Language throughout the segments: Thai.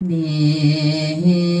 เ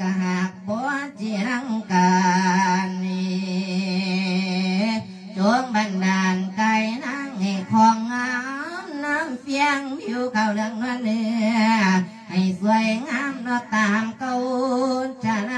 กะหากบ่เจียงกานีจวงบันดาลไก่นางเอ้ของงามน้ำเสียงผิวเขาเรื่องเนื้อให้สวยงามนอตามเกาชะ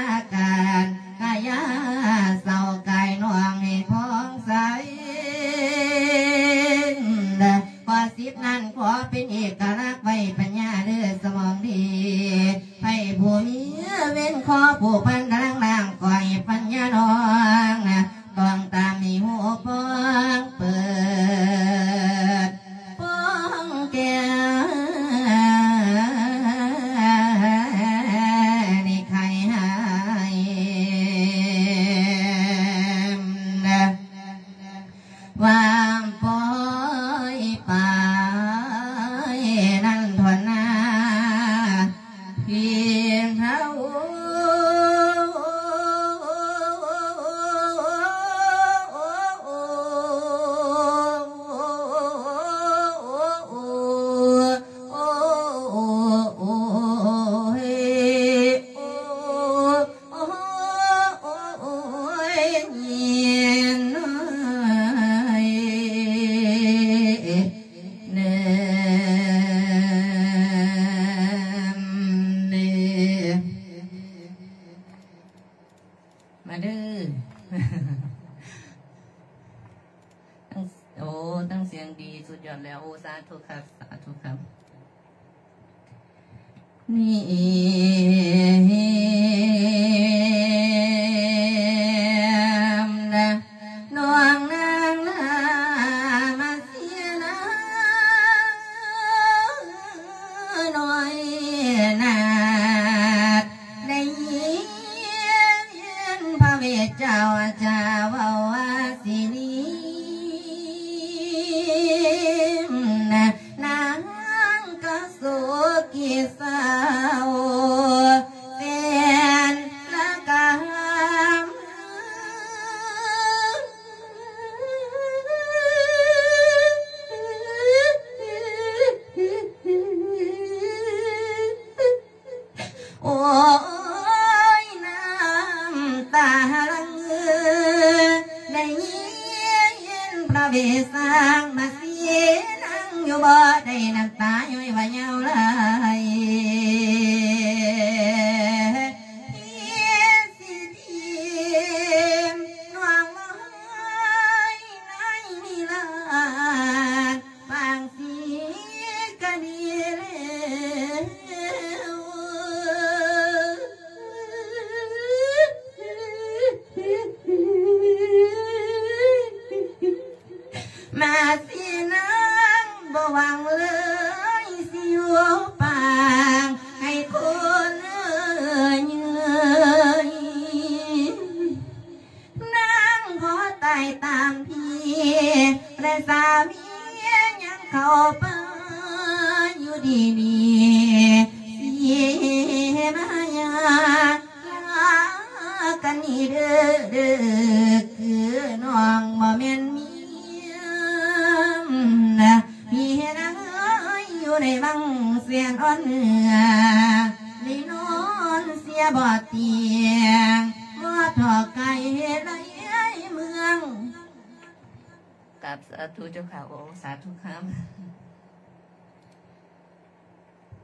Hô ra.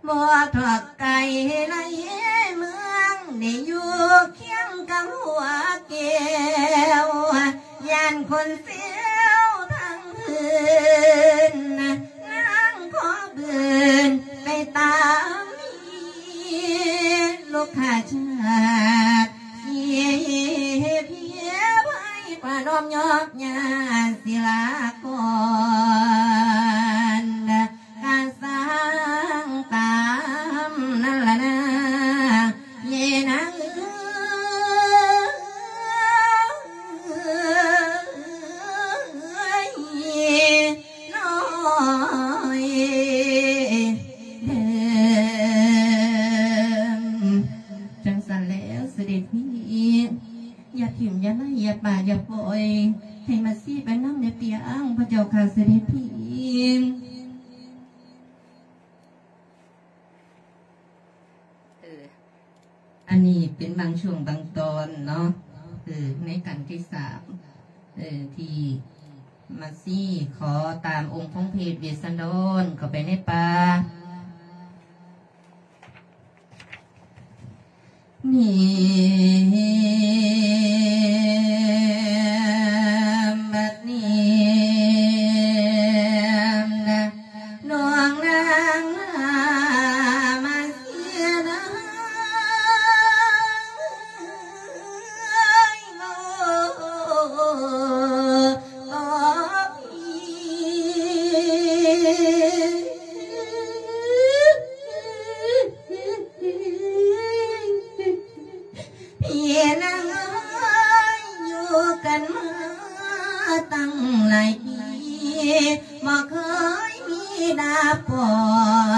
บ่ถอดไก่ในเมืองนี่อยู่เคียงกับหัวเกวยานคนเสียวทั้งคืนนั่งขอบืนไปตามมีลูกข้าชาติเสียเพียไว้ปานอมยอบยาศิลากร อย่าปล่อยให้มาซี่ไปน้ำในเปียอ้างพระเจ้าค่ะเสด็จพี่อันนี้เป็นบางช่วงบางตอนเนาะเออในกันที่สามเออที่มาซี่ขอตามองค์พงเพศเวสันนเข้าไปในป่านี่ khởi mi đà phật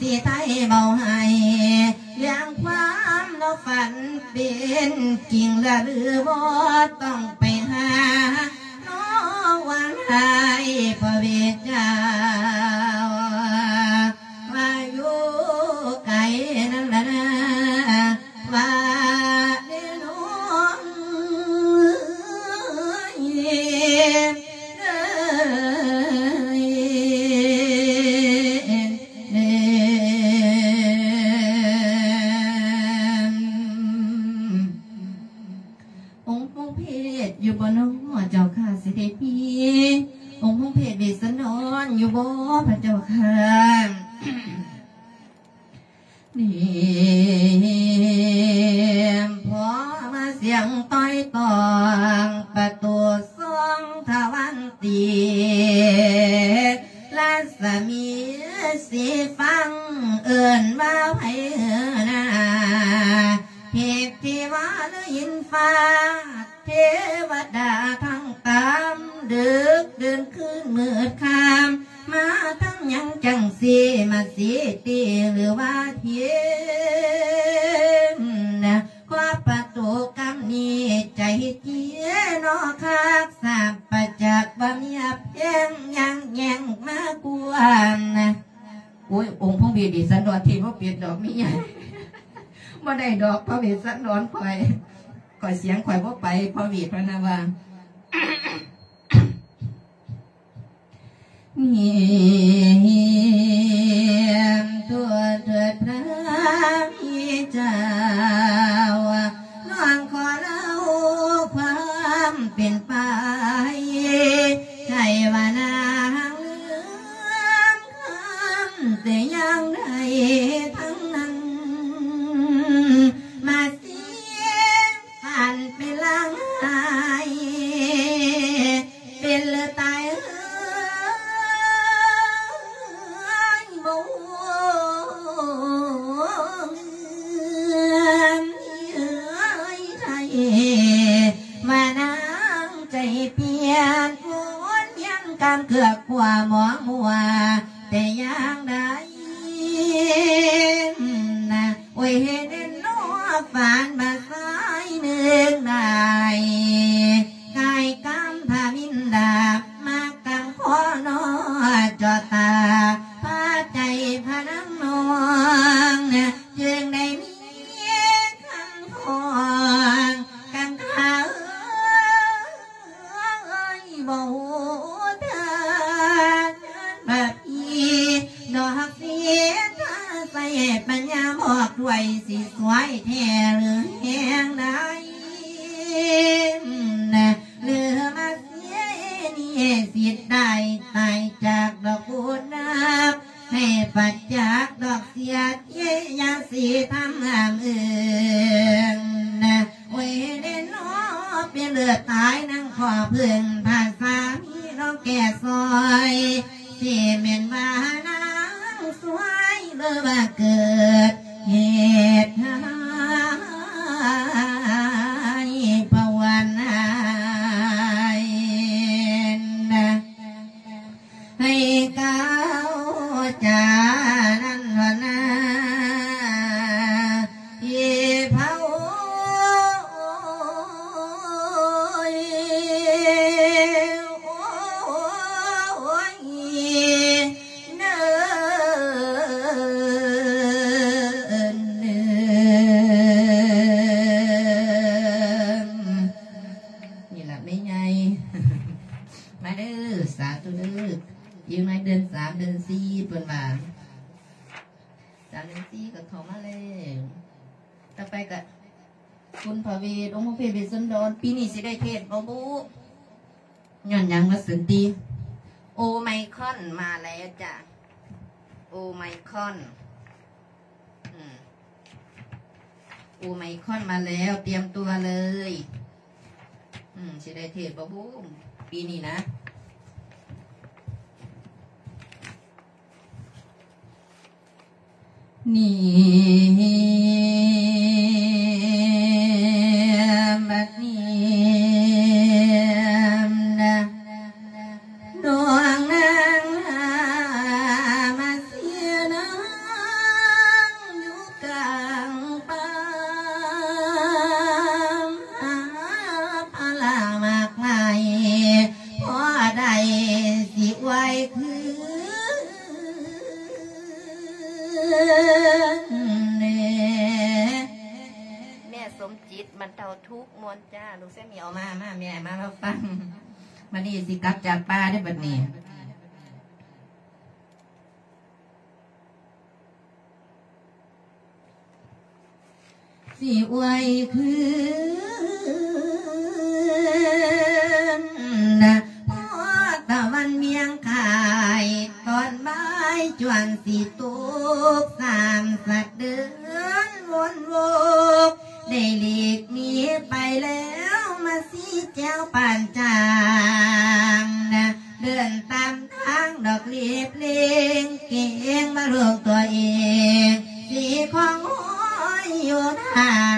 สิไทยเบาให้เลี้ยงความเราฝันเป็นกิ่งละหรือบ่ต้องไปหาน้องวางหายพระเวทา พระเวสสันดรคอยคอยเสียงคอยว่ไปพระเวทพระนาวาเนี่ยตัวเถิดพระมีเจ้าน้องขอเล่าความเป็นไปใจวานางเลื่อมคำแต่ยังได้างม้วนยังกำเกือกกว่าหมองมัว แต่ยังได้นะโอ้ยเห็นนอฝันมาสายหนึ่งได้ไกำพามินดาบมากกำขอนจอตาพาใจพาน้ำนองจึงได้มีคำขอ อกด้วยสีสวยแท้ คุณพระเวทองค์พระเพรป็นสันดอนปีนี้สิได้เทศบ่บูย้อนยังมาสุดดี โอไมคอนมาแล้วจ้ะ โอไมคอนโอไมคอนมาแล้ว เตรียมตัวเลย อืมสิได้เทศบ่บูปีนี้นะนี่ สิไว้คืนนะพอตะวันเมียงขายตอนบ่ายจวนสีตุกสามสัดเดือนวนโวกได้หลีกหนีไปแล้วมาสีเจ้าปานจางนะเดินตามทางดอกเลียบเลงเก่งมาลวงตัว Hi.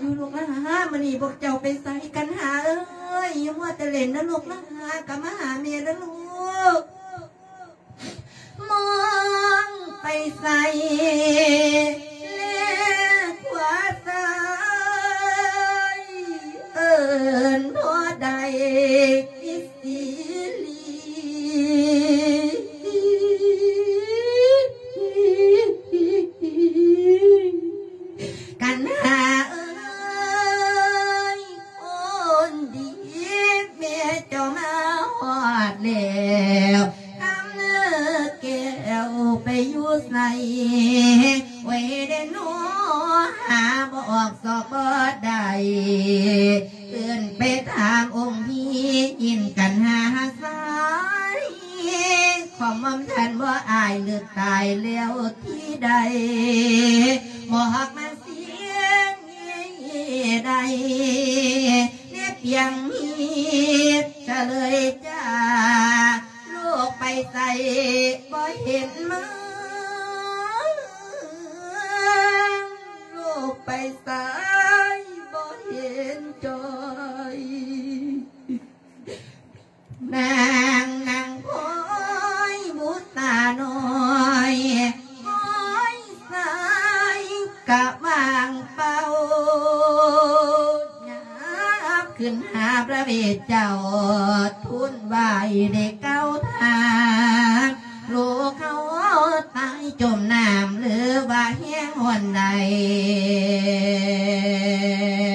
อยู่ลูกละฮะมันนี่บอกเจ้าไปใส่กันหาเอ้ยอย่ามัวแต่เล่นนะลูกละฮะกลับมาหาเม่นะลูก มองไปใส่เลขวาซ้ายเอิญพอใด เอื่นไปถามองค์พี่ยินกันหาสายของมอมท่านว่าอายเลือกตายแล้วที่ใดบอกมาเสียงใดเนี่ยเพียงมีจะเลยจ้าลูกไปใส่บ่เห็นมาลูกไปใส่ นจอยนางนางคอยบุตาน้อยคอยสายกะวางเป่ายับขึ้นหาพระเวทเจ้าทุนไหวเด็กเก้าทางลูกเขาตายจมน้ำหรือว่าแห้งวันใด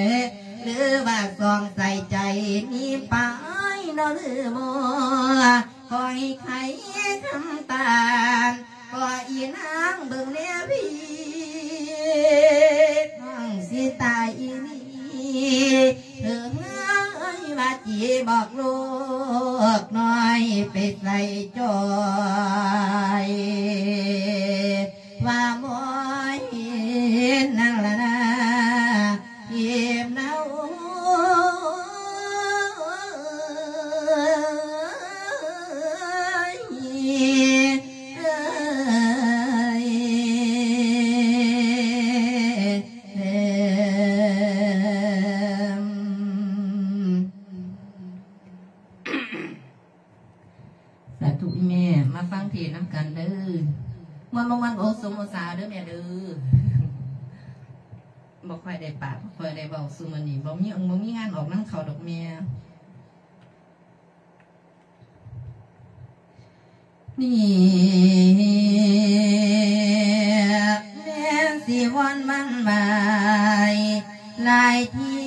หรือ ว่าซองใส่ใจนี้ไปนอหรือมัวคอยไขคำตาก็อีนางเบิ่งเนี้ยพี่น้องสิตายอีนี่เธอเอ้ยว่าจีบอกลูกน้อยไปใส่จอยว่ามอยนั่งละนาเย็บเนาสาธุแม่มาฟังเทศน์น้ มันมันมันโอสมสาเด้อแม่เด้อบอกค่อยได้ปากบ่ค่อยได้เบาสุมันนี่บ่มีองบ่มีงานออกนั่งเขาดอกเมี นี่แม่สิวันมันหมายลายที่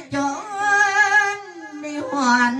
ระเน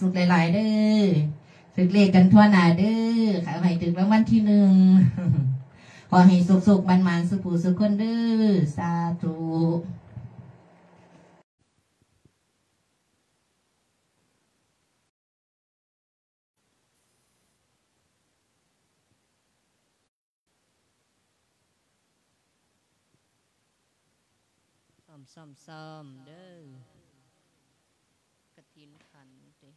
สุขหลาย ๆ เด้อถึกเลขกันทั่วหน้าเด้อขอให้ถึงรางวัลที่หนึ่งขอให้สุขๆมันๆสุผู้สุขคนเด้อสาธุซ้อมซ้อมซ้อมเด้อกระถินขันเด้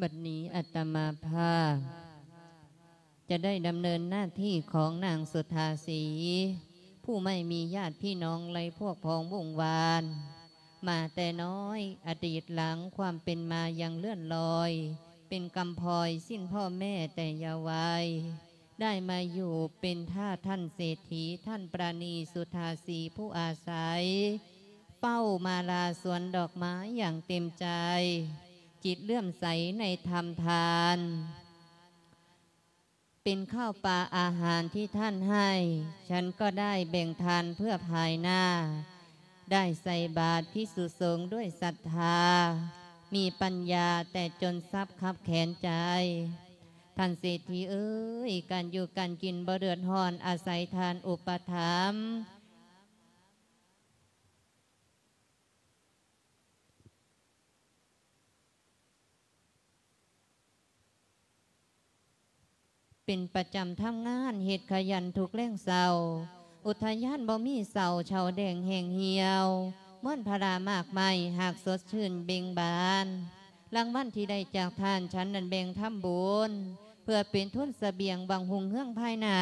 บัดนี้อัตมาภาพ จะได้ดำเนินหน้าที่ของนางสุธาสี ผู้ไม่มีญาติพี่น้องไรพวกพ้องวงวาน มาแต่น้อยอดีตหลังความเป็นมายังเลื่อนลอย เป็นกำพลอยสิ้นพ่อแม่แต่เยาว์วัยได้มาอยู่เป็นท่าท่านเศรษฐีท่านปราณีสุธาสีผู้อาศัย เป้ามาลาสวนดอกไม้อย่างเต็มใจ จิตเลื่อมใสในธรรมทาน เป็นข้าวปลาอาหารที่ท่านให้ ฉันก็ได้แบ่งทานเพื่อภายหน้า ได้ใส่บาตรพิสุสงด้วยศรัทธา มีปัญญาแต่จนทรัพย์คับแขนใจ ท่านเศรษฐีเอ้ย การอยู่การกินบ่เดือดร้อนอาศัยทานอุปถัมภ์ เป็นประจำทำงานเหตุขยันทุกแรงเศร้า อุทยานบ่มีเสาเชาแดงแห่งเหี่ยวม่อนพรามากไม่หากสดชื่นเบ่งบานรางวัลที่ได้จากท่านฉันนันแบ่งทำบุญเพื่อเป็นทุนเสบียงบางหุงเฮืองภายนา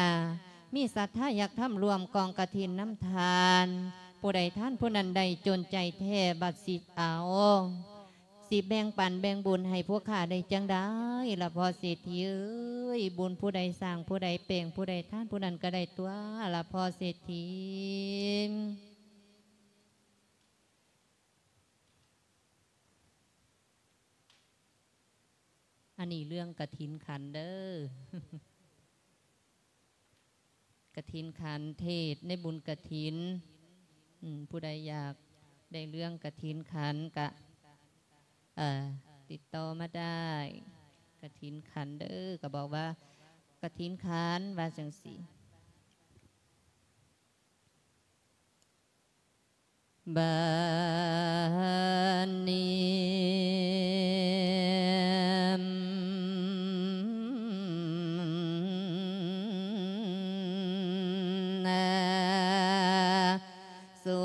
มีศรัทธาอยากทำรวมกองกระถินน้ำทาน ผู้ใดท่านผู้นั้นใดจนใจแท้บัดสิเอา สิแบ่งปันแบ่งบุญให้พวกข้าได้จังได้ละพอเศรษฐีเอ้ยบุญผู้ใดสร้างผู้ใดเป่งผู้ใดท่านผู้นั้นก็ได้ตัวละพอเศรษฐีอันนี้เรื่องกระถินขันเด้อกระถินขันเทศในบุญกระถินผู้ใดอยากได้เรื่องกระถินขันกะ ติดต่อมาได้กระถินขันเด้อก็บอกว่ากระถินขันว่าจังสีบานนี้นะสุ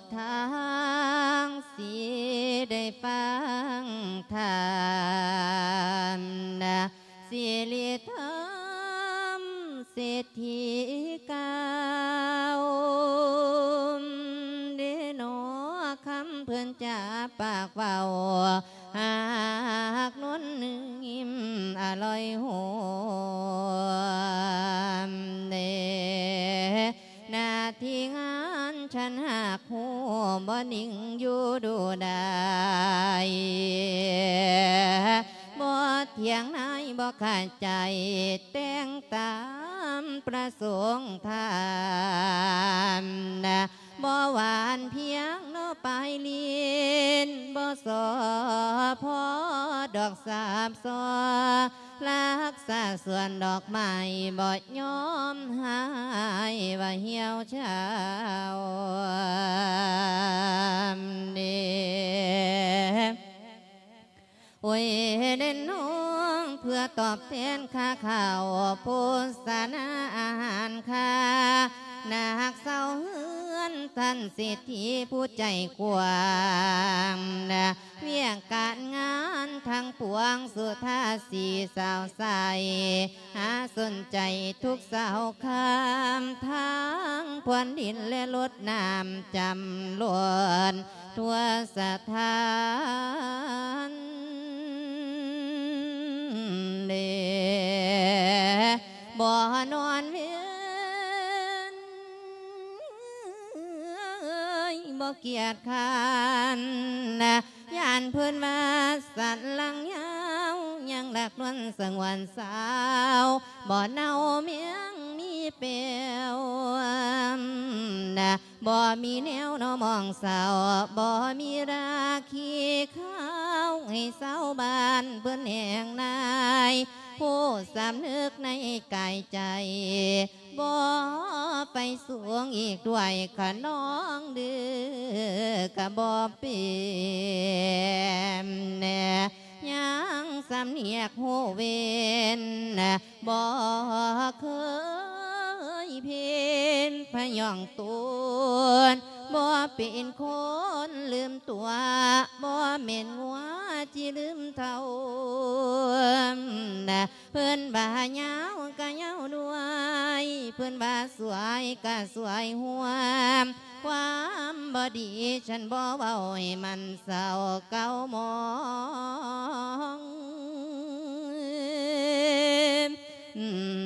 ดทางสีได้ฟังานสิริธรรมเศรษฐีเก่าเดโนคำเพื่อนจะปากเบาหากนวลนิ่มอร่อยหัว นฉันหากหูบ่นิ่งอยู่ดูได้บ่เถียงนายบ่ขาดใจแต่งตามประสงค์ทานนะ บ่หวานเพียงโนไปลายเลีนบ่สอพอดอกสาบซอรักษาส่วนดอกไม้บ่ยอมหายว่าเหี่ยวเช้าเดโอ้ยเด่นน้องเพื่อตอบแทนค่าข้าวโพสนาอาหารค่านักเศร้าเฮื นท่านเศรษฐีผู้ใจกว้างนะเวียงการงานทางปวงสุธาสีสาวใสหาสนใจทุกสาวคำทางพวนดินและลดน้ำจำลวนทั่วสถานเดบ่นอนเวีย บ่เกียดคันยานเพื่อนว่าสัตว์ลังยาวยังหลักนวลสังวันสาวบ่เน่าเมียงมีเปียวบ่มีแนวนอมองเศร้าบ่มีราคีข้าวให้เศร้าบ้านเพื่อนแห่งนาย ผู้สำนึกในกายใจบ่ไปสวงอีกด้วยขะน้องเดือกะบ่เปลี่ยนแน่ ยังสำเนียกโหเวนบ่เคยเพนพยองตูนบ่เป็นคนลืมตัวบ่เหม่นหัวจีลืมเท่าเพื่อนบ่ายาวก็ยาวด้วย เพื่อนบ่าสวยก็สวยหัว ความบ่ดี ฉันบ่เบาให้มันเศร้าเก้ามอง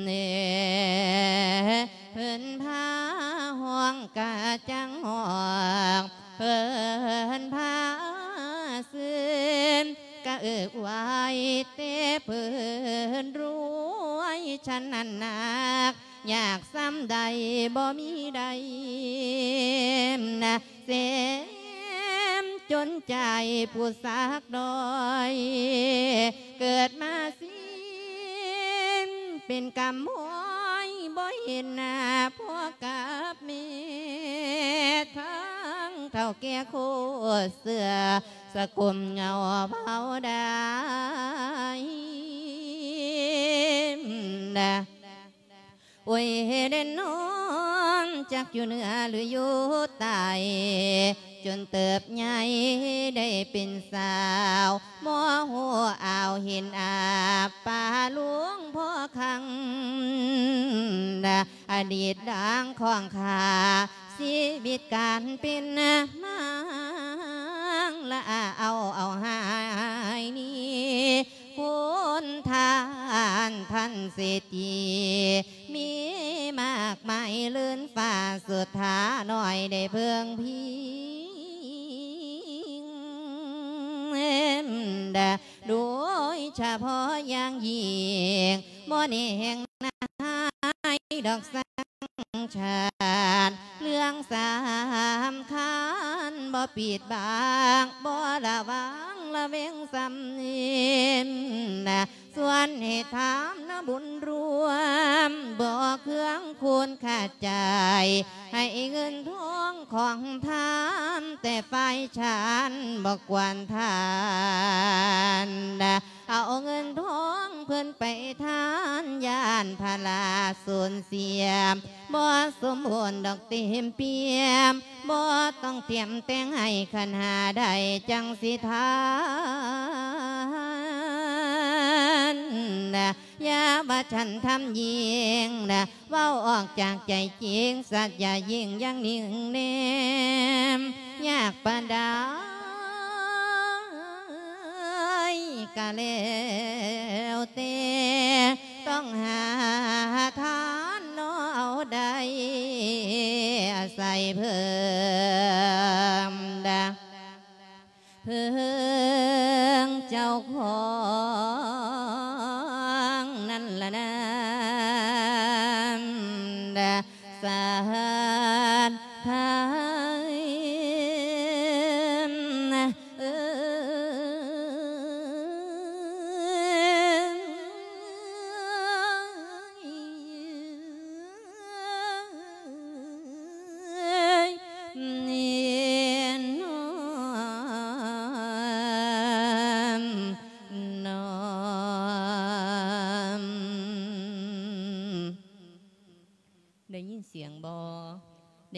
เน่เพิ่นพาห้องกะจังห้องเพิ่นพาซื้นกะเอิกไว้เตเพิ่นรวยฉันนั้นนัก อยากซ้ำใดบ่มีใดนะเสมจนใจผู้สักดอย เกิดมาสิ้นเป็นกรรมห้อยบ่เห็นหน้าพ่อกับแม่ทั้งเท่าแก่โคเสือสะกุมเงาเผาได้นะ โอ้ยเด่นน้องจักอยู่เหนือหรืออยู่ใต้จนเติบใหญ่ได้เป็นสาวมอหัวอ่าวห็นอาป่าหลวงพ่อคังอดีตดังของขาชีวิตการเป็นมังละเอาเอาหายนี้พุนทานท่านเศรษฐี มีมากมายเลื่นฝ่าสุดท้าหน่อยได้เพิ่งพิงดาโดยเฉพาะอย่างยิ่งบ่เน่แห่งนายดอกสัง ชาติเรื่องสามคัญบ่ปิดบังบ่ระวังละเวงสำเนียนนะส่วนเหตุถามนะบุญรวมบ่เครื่องควรขาใจให้เงินทองของทานแต่ฝ่ายฉันบอกวนทานนะเอาเงินทองเพื่อนไปทานยานพลาสูญเสียมบ่สมบูรณ์ดอกเต็มเปียมบ่ต้องเตรียมแต่งให้ขันหาได้จังสิทานนะอย่าว่าฉันทำยิงนะเว้าออกจากใจจริง สัตย์อย่ายิงยังนิ่งเนมยากปานใดกะแล้วเตต้องหาทาน เนาะเอาได้อาศัยเพิ่มดาเพิ่งเจ้าของนั่นละนะดาสารไ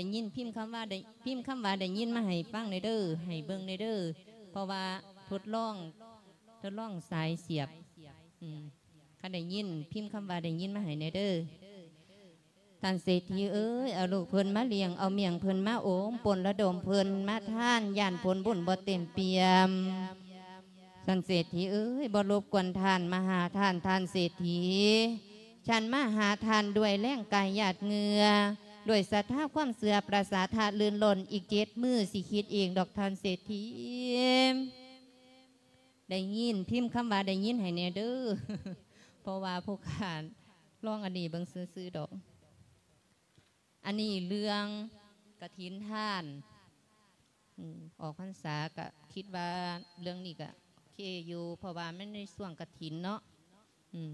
ได้ยินพิมพ์คำว่าได้พิมพ์คำว่าได้ยินมาให้ฟังในเด้อให้เบิ่งในเด้อเพราะว่าทดลองทดลองสายเสียบอืมคันได้ยิน พิมพ์คำว่าได้ยินมาให้ในเด้อท่านเศรษฐีเอ้ยเอาลูกเพิ่นมาเลี้ยงเอาเมียงเพิ่นมาโอมปนระดมเพิ่นมาท่านย่านผลบุญบ่เต็มเปี่ยมท่านเศรษฐีเอ้ยบ่รบกวนท่านมาหาท่านท่านเศรษฐีฉันมาหาท่านด้วยแรงกายหยาดเงือ โดยศรัทธาความเสือประสาทาลื่นหล่นอีกเจ็ดมือสิคิดเองดอกทานเศรษฐีได้ยินพิมพ์คำว่าได้ยินให้แน่เด้อเพราะว่าผู้ขานลองอันนี้เบิ่งซื้อดอก อันนี้เรื่องกระถินท่านออกพรรษาก็คิดว่าเรื่องนี้ก็เคอยู่เพราะว่ามันในส่วงกระถินเนาะอืม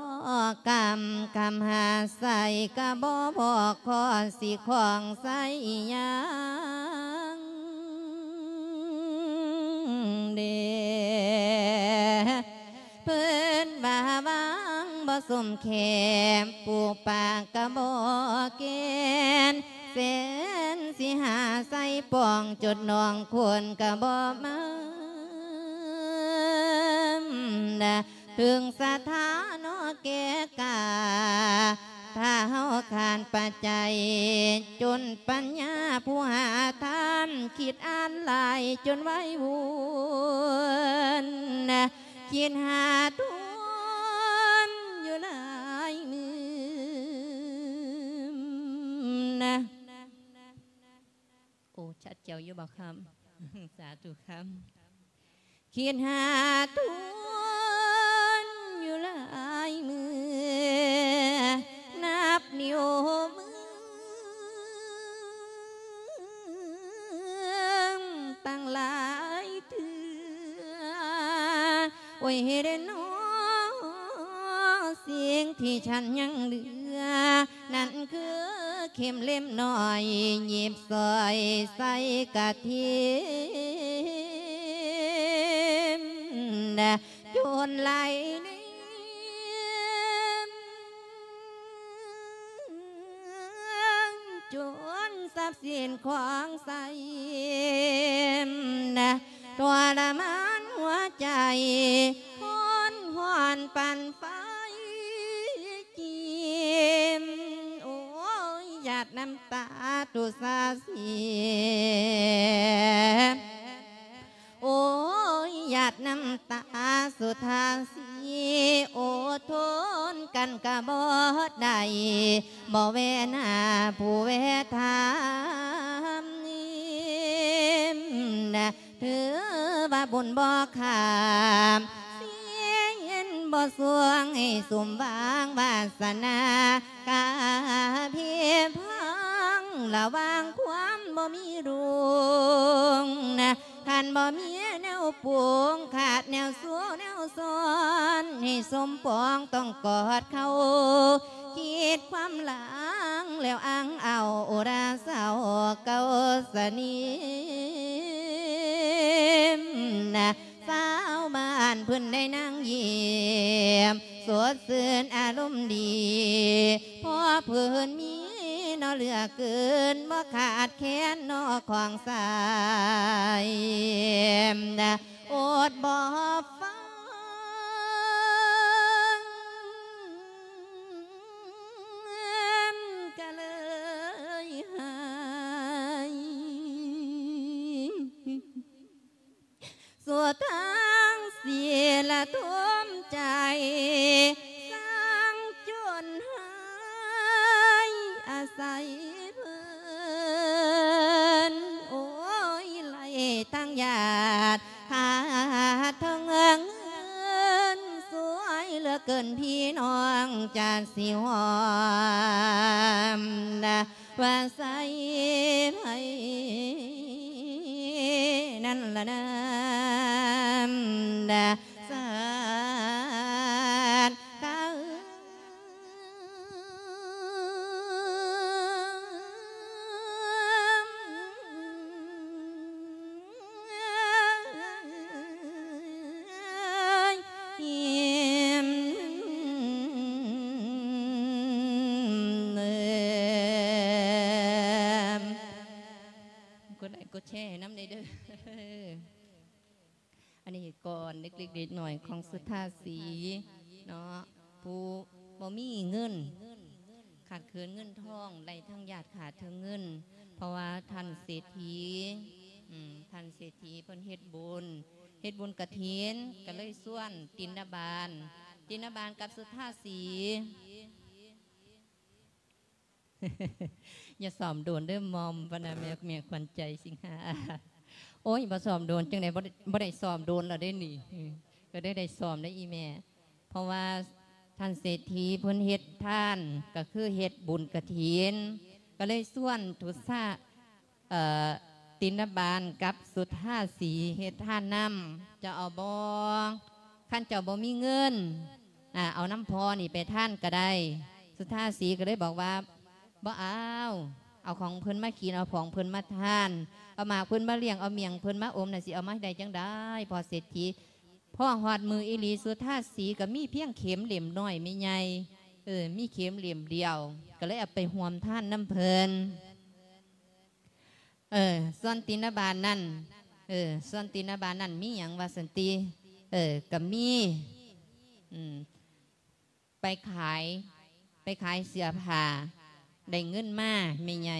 กรรมกรรมหาใส่กะบ่พอคอสิของใส่ยังเดเพิ่นบาวังบ่สมแขมปูปากกะบ่เกณฑ์เส้นสิหาใส่ป่องจดนองควรกะบ่มานะ ถึงสถานะแก่กา ถ้าเฮาขานปัจจัย จนปัญญาผู้หาทานคิดอ่านหลายจนไว้วนนะคิดหาทวนอยู่หลายมือนะโอ้ชัดเจียวอยู่บอกคำสาธุคำคิดหาทวนอยู่หลายมือนับนิ้วมือตั้งหลายเถือโอ้ยเฮ็ดให้น้อสิ่งที่ฉันยังเหลือ นั่นคือเข็มเล่มน้อยหยิบซอยใส่กะทินะจนไหล ถือว่าบุญบ่ขามเสียเย็นบ่สวงให้สุมบางวาสนากาเพียพังระวางความบ่มีรุงนะขันบ่มีแนวปวงขาดแนวสู้แนวซ้อนให้สมปองต้องกอดเขาคิดความหลังแล้วอังเอาโอราเศร้าเก่าสนิม นะสาวบ้านเพื่นได้นั่งเยี่ยมสดสื่นอารมณ์ดีพอเพื่นมีนอเหลือเกินบ่ขาดแค้นนอของสายนะอดบ่ ทุ่มใจ สร้างจนหายอาศัยเพื่อนโอ้ยไล่ทั้งญาดหาทองเงินสวยเหลือเกินพี่น้องจานสิว สุธาสีเนาะผู้บ่มีเงิน ขาดเคินเงินทองไรทั้งญาติขาดเทิงเงิน เพราะว่าท่านเศรษฐีอืมท่านเศรษฐีเพิ่นเฮ็ดบุญเฮ็ดบุญกระถินก็เลยส่วนตินบาลตินบาลกับสุธาสีอย่าสอมโดนเด้อมอมปนาม่เมียควันใจสิงหาโอ้ยบ่สอมโดนจังไดบ่ได้บ่ได้สอมโดนแล้วได้หนี่ ก็ได้ได้สอมได้อีแม่ เพราะว่าท่านเศรษฐีพิ่นเฮ็ดท่านก็คือเฮ็ดบุญกระถิน ก็เลยส่วนทุสาตินบาลกับสุทธาสีเฮ็ดท่านนำจะเอาบ่ขั้นเจ้าบ่มีเงินอ่าเอาน้ำพอนี่ไปท่านก็ได้ สุทธาสีก็เลยบอกว่าบ่เอาเอาของเพิ่นมากินเอาของเพิ่นมาทาน เอาหมากเพิ่นมาเลี้ยงเอาเมียงเพิ่นมาอมน่ะสิเอามาให้ได้จังได้ พอเศรษฐี พ่อหอดมืออิลีสุธาสีก็มีเพียงเข็มเหลี่ยมน้อยไม่ใหญ่เออมีเข็มเหลี่ยมเดียว ก็เลยเอาไปห่วมท่านน้ำเพลินเออส่วนตินบาลนั่นเออส่วนตินบาลนั่นมีอย่างวาสันติเออก็มีอืมไปขายไปขายเสื้อผ้าได้เงินมาไม่ใหญ่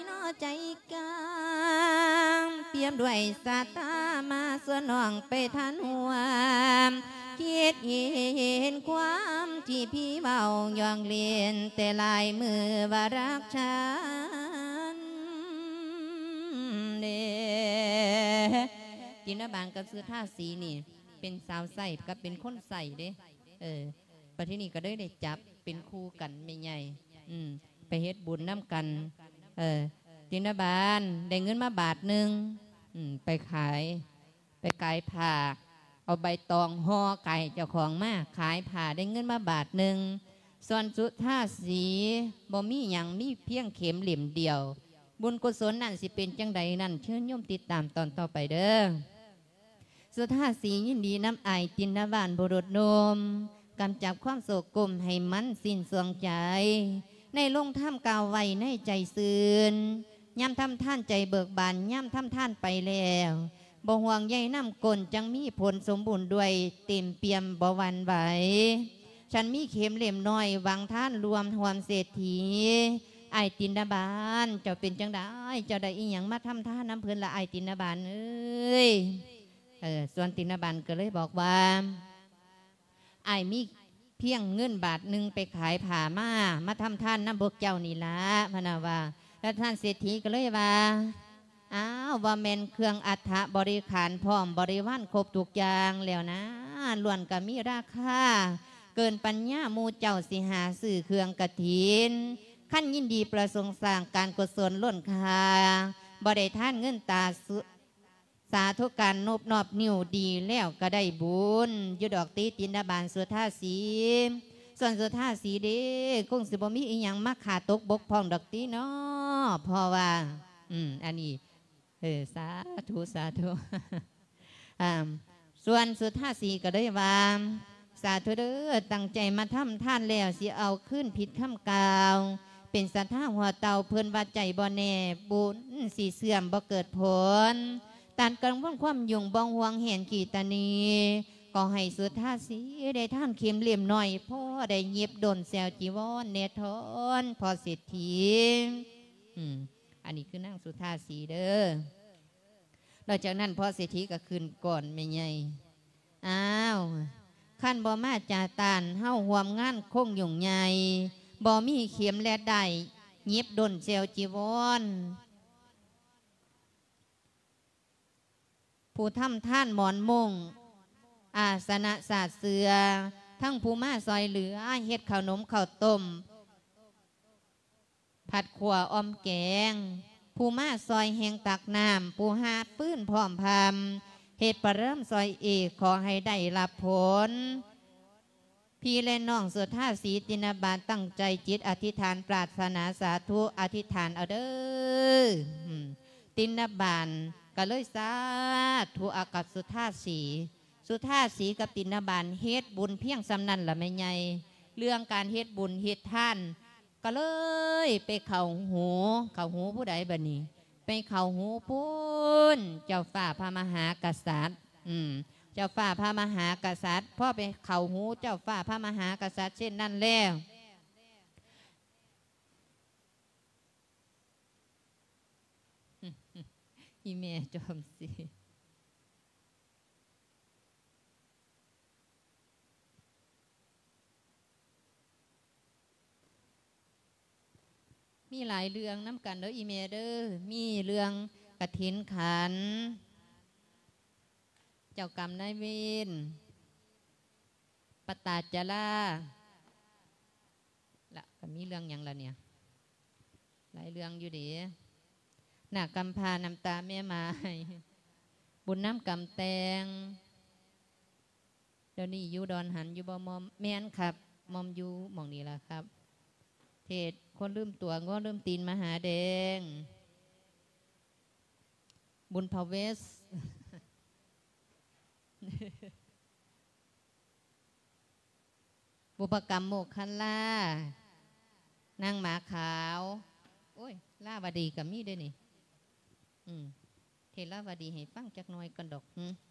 ใจกลางเปี่ยมด้วยสาตามาสวนน้องไปทันหัวคิดเห็นความที่พี่เบายองเลียนแต่ลายมือว่ารักฉันเด้จินบางกับซื้อท่าสีนี่ เป็นสาวใส่กับเป็นคนใส่เด้ เออประเทศนี้ก็ได้ได้จับเป็นคู่กันไม่ใหญ่ อืมไปเฮ็ดบุญน้ำกัน เออ จินบานได้เงินมาบาทหนึ่งไปขาย ไปขายผ้าเอาใบตองห่อไก่เจ้าของมาขายผ่าได้เงินมาบาทหนึ่งส่วนสุท่าสีบ่มีอย่างมีเพียงเข็มเหลี่ยมเดียว บุญกุศลนั่นสิเป็นจังใดนั่นเชิญโยมติดตามตอนต่อไปเด้อสุท่าสียินดีน้ำไอตินนาบานบุรุษนมกำจับความโศกกลมให้มันสิ้นสวงใจ ในลงถ้ำกาวไว้ในใจซื่น ย่ำทำท่านใจเบิกบานย่ำทำท่านไปแล้วบ่ห่วงใยน้ำกลจังมีผลสมบูรณ์ด้วยเต็มเปี่ยมบ่วันไหวฉันมีเข็มเหล่มน้อยหวังท่านรวมหวมเศรษฐีไอตินนาบานเจ้าเป็นจังได้เจ้าได้อีหยังมาทำท่าน้ำเพื่อนละไอตินนาบานเอ้ยเออส่วนตินบันก็เลยบอกว่าไอมีเพียงเงินบาทหนึ่งไปขายผ่ามามาทำท่านน้ำบกเจ้านี่ละพนาว่า แล้วท่านเศรษฐีก็เลยว่าอ้าวว่าแมนเครื่องอัฐบริขารพร้อมบริวารครบทุกอย่างแล้วนะล้วนก็มีราคาเกินปัญญามูเจ้าสิหาสื่อเครื่องกระถินขั้นยินดีประสงค์สร้างการกุศลล้นคาบริท่านเงินตาสสาธุการนบนอบนิ้วดีแล้วก็ได้บุญยุดอกตีตินดาบานสุธาสีส่วนสุธาสีเด้คงสิบมีอีหยังมาขาดตกบกพร่องดอกตีเนาะ พราะว่า อืม อันนี้ เออ สาธุ สาธุอ่าส่วนสุทธาสีก็ได้ว่า สาธุเด้อตั้งใจมาทำท่านแล้วสิเอาขึ้นผิดคำกล่าว เป็นสัทธาหัวเตาเพิ่นว่าใจบ่แน่บุญสีเสื่อมบ่เกิดผลตันกังวลความยุ่งบองห่วงเห็นกีตานีก็ให้สุดท่าสีได้ท่านเข็มเหลี่ยมหน่อยพ่อได้เย็บดนแซวจีวรเนทอนพอเศรษฐี อืม อันนี้คือนั่งสุดท่าสีเด้อหลังจากนั้นพอเศรษฐีก็ขึ้นก่อนไม่ใหญ่อ้าวขั้นบ่มาจ่าตานเฮ้าห่วมงานคงยุ่งใหญ่บ่มีเข็มและได้เย็บดนแซวจีวรผู้ทำท่านหมอนมง อาสนะศาสตร์เสือ ทั้งผู้มาซอยเหลือเฮ็ดข้าวนมข้าวต้ม ผัดขัวออมแกง ผู้มาซอยแหงตักน้ำผู้หาปื้นพร้อมพามเฮ็ดประเริ่มซอยเอกขอให้ได้รับผล พี่และน้องสุดท่าสีตินาบาลตั้งใจจิตอธิษฐานปรารถนาสาธุอธิษฐานเอาเด้อตินบานก็เลยสาธุอากับสุธาสีสุธาสีกับตินบานเฮ็ดบุญเพียงสำนันละไม่ไงเรื่องการเฮ็ดบุญเฮ็ดท่าน ก็เลยไปเข่าหูเข่าหูผู้ใดบัดนี้ ไปเข่าหูพูนเจ้าฝ่าพระมหากษัตริย์ อืมเจ้าฝ่าพระมหากษัตริย์พ่อไปเข่าหูเจ้าฝ่าพระมหากษัตริย์เช่นนั้นแล้วอีเมจอมสิ มีหลายเรื่องน้ำกันเด้ออีเมเด้อมีเรื่องกระถินขัน เจ้ากรรมนายเวรปตาจาราละก็มีเรื่องอย่างละเนี่ย หลายเรื่องอยู่ดีหนักกำพาน้ำตาแม่ไม้บุญน้ำกำแตงเดี๋ยวนี้อยู่ดอนหันอยู่บ่มอมแม่นครับ มอมอยู่มองนี้ละครับ เทศ คนลืมตัวง้อลืมตีนมหาแดง บุญพาเวส บุปกรรมโมกคันล่านางหมาขาว โอ้ย ล่าวดีกับมีด้วยนี่ อืมเทลาวดีให้ฟังจักน่อยกันดอกอาล่าวดีบ่ไม่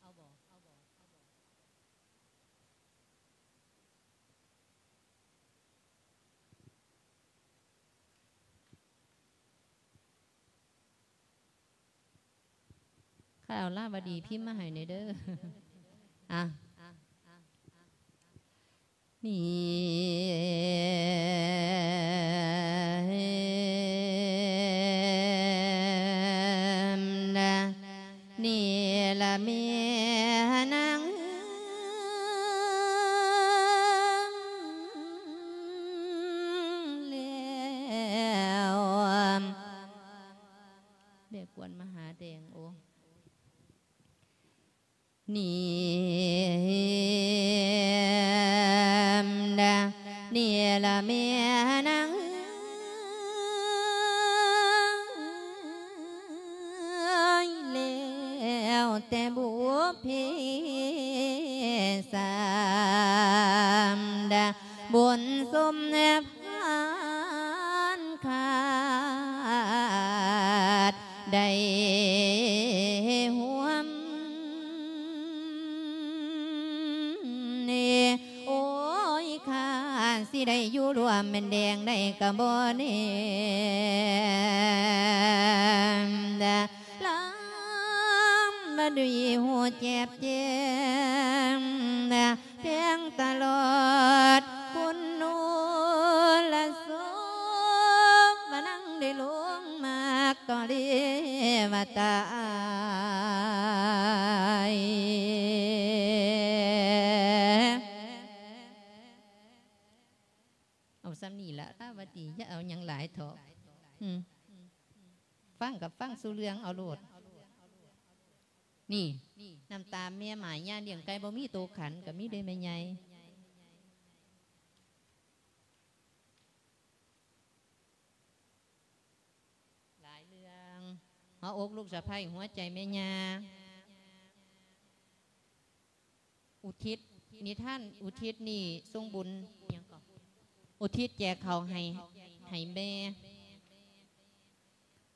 เอาลาบดีพิมมาให้ในเด้ออะนี่ อกลูกสะใภ้หัวใจแม่ยาอุทิศนิท่านอุทิศนี่ทรงบุญยังก่อนอุทิศแจกเขาให้ให้แม่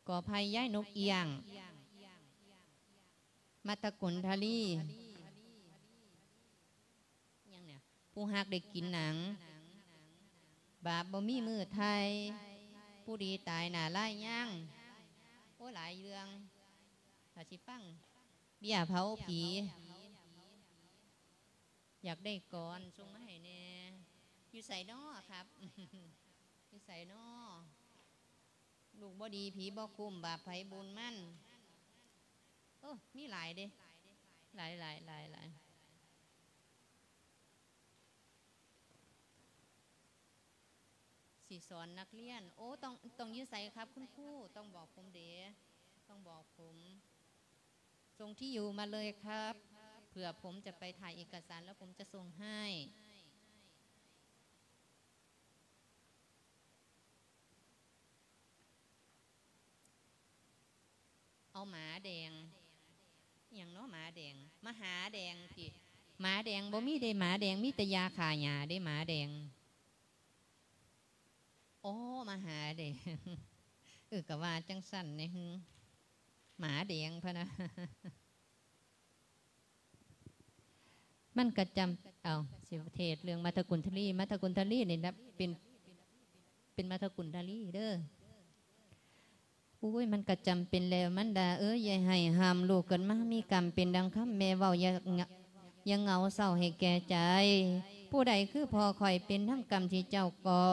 ก่อภัยย้ายนกเอียงมัตตกุลทาลียังเนี่ยผู้หักได้กินหนัง บาปบ่มีมือไทย ผู้ดีตายหนาไล่ย่าง หลายเรื่องถ้าสิฟังเบี้ยเผาผี อยากได้ก่อนส่งมาให้แน่อยู่ใส่นอครับอยู่ใส่นอลูกบ่ดีผีบ่คุ้มบาปไผบุญมั่นเออมีหลายเด้หลายหลายหลายหลาย สีสอนนักเรียน โอ้ต้องต้องยืดใส่ครับ คุณครูต้องบอกผมเดต้องบอกผมส่งที่อยู่มาเลยครับเผื่อผมจะไปถ่ายเอกสารแล้วผมจะส่งให้เอาหมาแดงอย่างเนาะหมาแดงมหาแดงพี่หมาแดงบ่มีได้หมาแดงมีแต่ยาขาหยาได้หมาแดง อ้มาหาแดงเออกะว่าจังสั่นเนี่หึหมาแดงพะนะมันกระจำเอาสิเทศเรื่องมัทกุลทลีมัทกุลทลีนี่นะเป็นเป็นมัทกุลทลีเด้ออุ้ยมันก็จำเป็นแล้วมันดาเอ้ยยาให้หามลูกกันมามีกรรมเป็นดังคำแม่เว้าอย่างย่าเงาเศร้าให้แก่ใจ ผู้ใดคือพอคอยเป็นทั้งกรรมที่เจ้าก่อ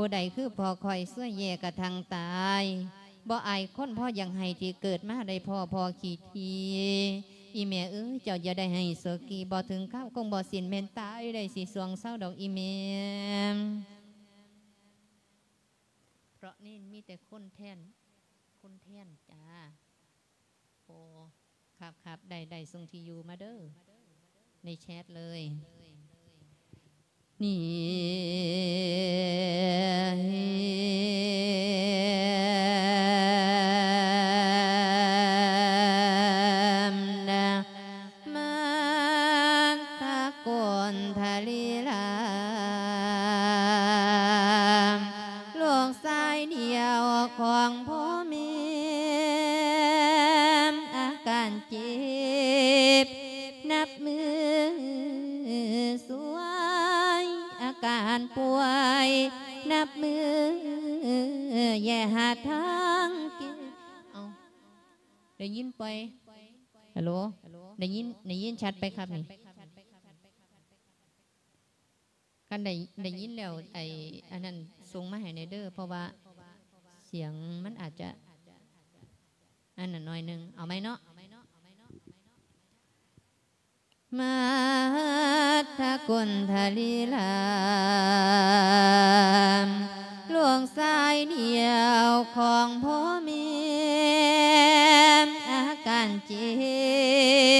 ผู้ใดคือพอคอยเสื้อแย่กระทางตายบ่อายคนพ่อยังให้ที่เกิดมาได้พ่อพอขีทีอีแม่เอ้ยเจ้าอย่าได้ให้เสกีบ่ถึงข้าวคงบ่สินเมนตายได้สิสวงเศร้าดอกอีแม่เพราะนี่มีแต่คนแท่นคนแท่นจ้าโอ้ครับครับได้ได้ส่งทีอยู่มาเด้อในแชทเลย นี่ ได้ยินไปฮัลโหลได้ยินได้ยินชัดไปครับนี่กันได้ได้ยินแล้วไอ้อันนั้นส่งมาให้ในเด้อเพราะว่าเสียงมันอาจจะ อันนั้นหน่อยหนึงเอาไหมเนาะมาทะกุนทะลีลามหลวงสายเดียวของพ่อแม่อาการ เจ็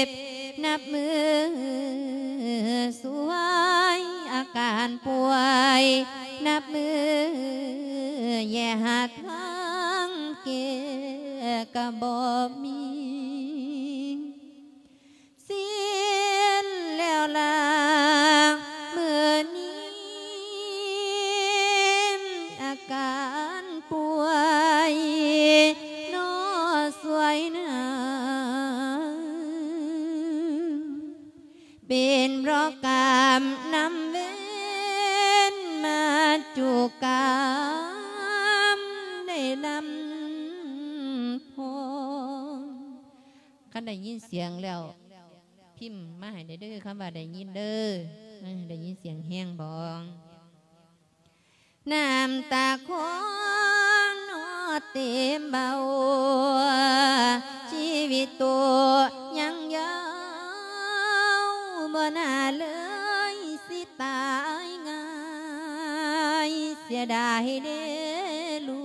บ นับมือสวยอาการป่วย นับมือแย่หักทางเกกระบ่มี กรรมได้นำพงคันได้ยินเสียงแล้ว พิมพ์มาให้ได้เด้อคำว่าได้ยินเด้อได้ยินเสียงแห้งบองน้ำตาของนอเต็มเบา ชีวิตตัวยังยาวบ่น่าเลยสิตา เสียดายเด้ลู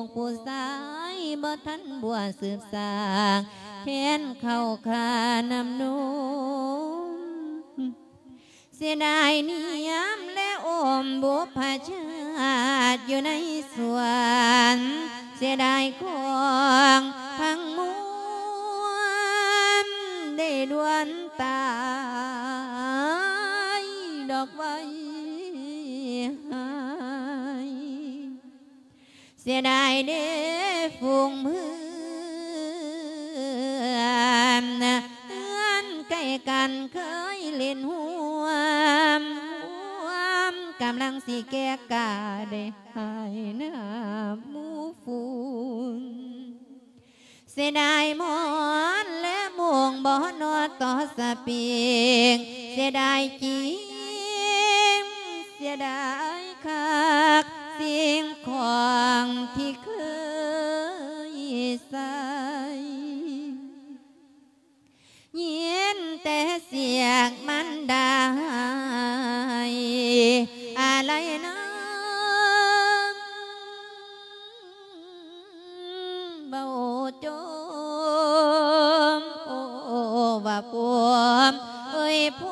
กผู้ชายบ่ทันบัวสืบสางแทนเข้าคานำนุมเสียดายนิยามและอมบุพชาติอยู่ในสวนเสียดายของพังมวนได้ดวนตายดอกไว้ สียดายเด้ฝูงเพื่อนเพื่อนใกล้กันเคยเล่นห่วมห่วมกำลังสีแก่กาได้หายหน้ามูฟูนเสียดายหมอนและมวงบ่อนอต่อสเปริงเสียดายจริงเสียดายคัก สิ่งของที่เคยใส่ยินแต่เสียงมันได้อะไรนะเบาโจมโอ้ว่าปวมเอ้ยพ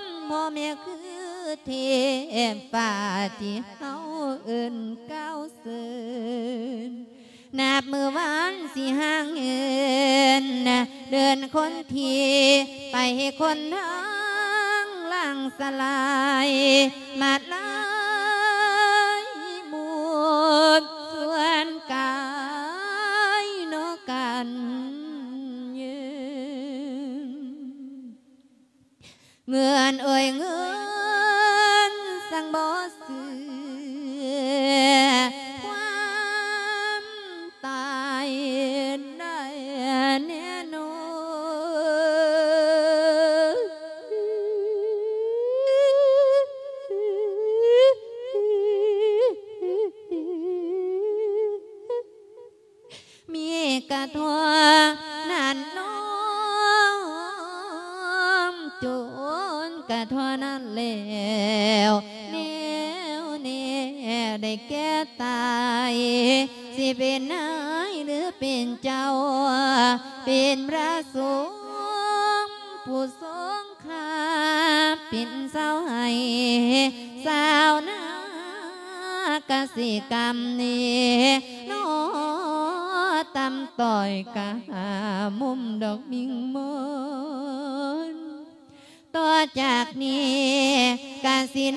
มพ่อแม่คือเทพฟ้าที่เฮา เอิ้นก้าเสินนับมือวานสิห่างเงินเดินคนทีไปให้คนทางล่างสลายมาลายหมดส่วนกายนกกันยืนเงินเอ่ยเงิน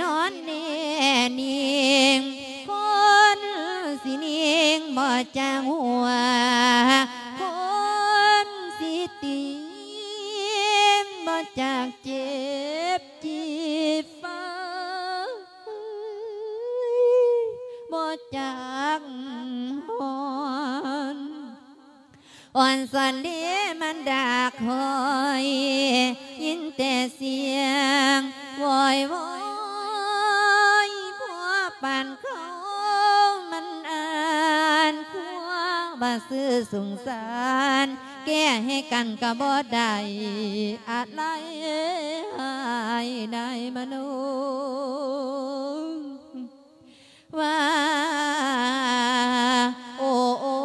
นอนเนนิ่งคนสินิ่งบ่จัง สาร แก้ให้กันก็บ่ได้อะไรได้มนุษย์ว่าโอ้โอ้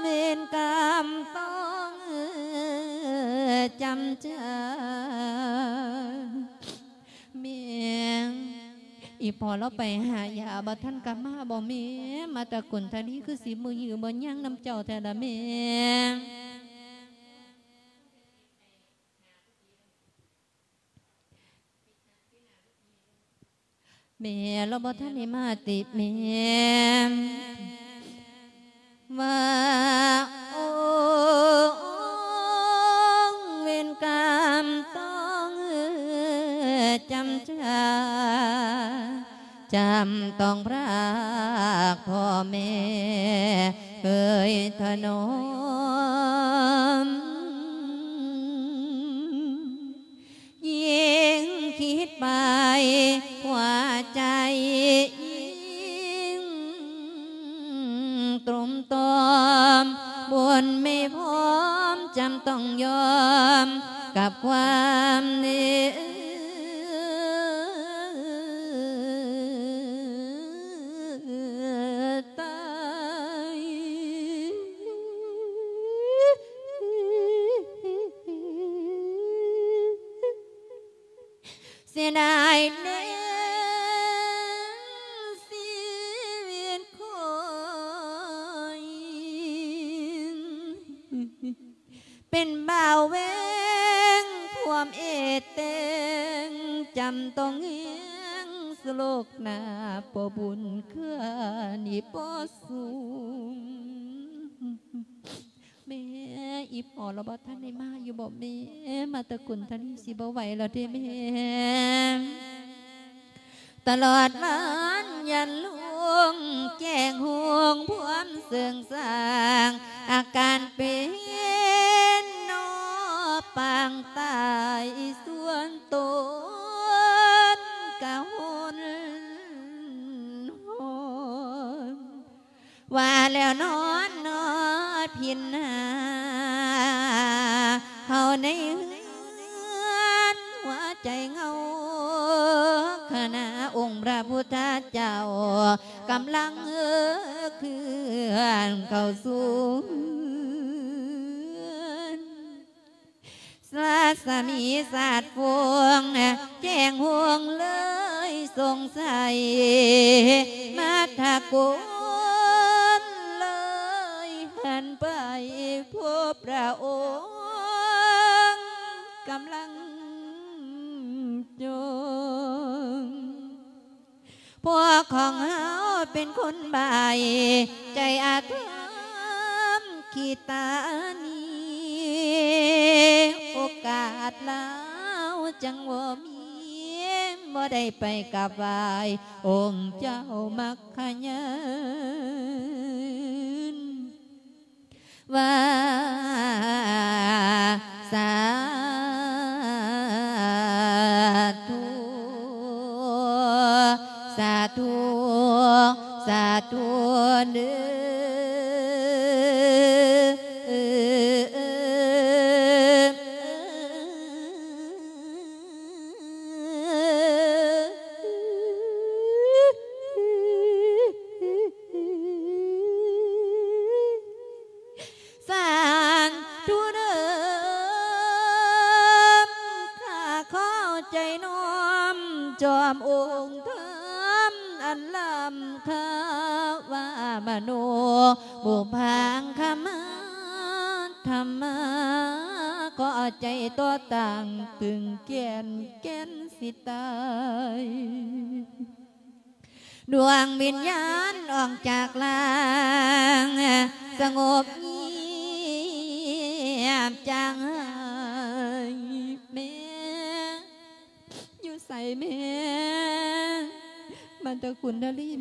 เมนกรรมต้องจำใจเมียงอีพอเราไปหายาบ่ท่านกลับม ตะกุนทนี้คือสิมือยือบ่ย่างน้ำเจ้าแต่ละแม่แม่เราบ่ท่านได้มาติดแม่ว่าโอ้เวรกรรมต้องจำชา จำต้องพรากพ่อแม่เคยถนอมยิ่งคิดไปหัวใจยิ่งตรมตอมบนไม่พร้อมจำต้องยอมกับความเหนื่ ต้องเอียงสโลกหน้าปอบุญเคลื่อนีปอสูงแม่อีพอเราบ่ท่านได้มาอยู่บ่แม่มาตะกุนท่านนี้สิบไหวแล้วเด้แม่ตลอดวันยันลวงแจ้งห่วงพวมเสื่องสาง อาการเป็นนอปางตายส่วนตน ว่าแล้วนอนนอนพินหาเขาในเฮือนหัวใจเงาขณะองค์พระพุทธเจ้ากำลังเออคือนเข้าสู่ศาสมีศาสตร์พวงแจ้งห่วงเลยสงสัยมาถากุ พบพระองค์กำลังจงพวกของเฮาเป็นคนบาย ใจอาธรรมขีตานีโอกาสแล้วจังว่ามีบ่ได้ไปกับวาย องค์เจ้ามักขยัน ว่าสาธุสาธุ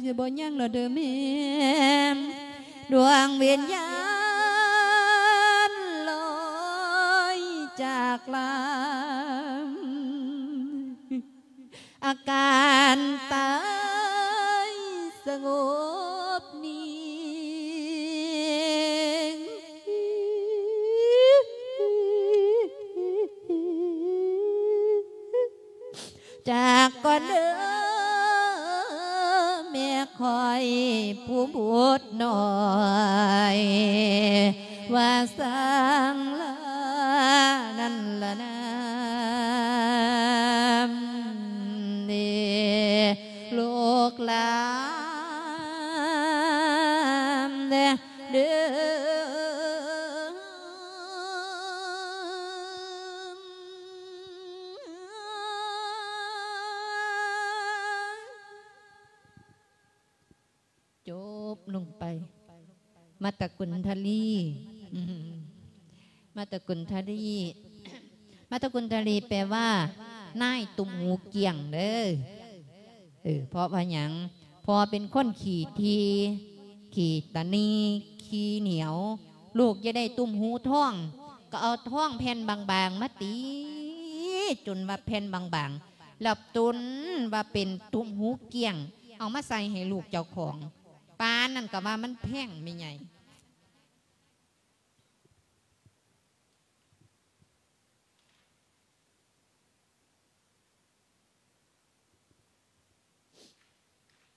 บสิบ่ยังเหรอเด้อแม่ดวงวิญญา ตกุนทลีมาตะกุนทลีแปลว่านายตุ่มหูเกี่ยงเด้อเออเพราะว่าหยังพอเป็นคนขี่ทีขี่ตานีขี่เหนียว ลูกจะได้ตุ่มหูท่อง ก็เอาท่องแผ่นบางๆมาตีจนว่าแผ่นบางๆหลับตุนว่าเป็นตุ่มหูเกี่ยง เอามาใส่ให้ลูกเจ้าของปานนั่นก็ว่ามันแพงไม่ใหญ่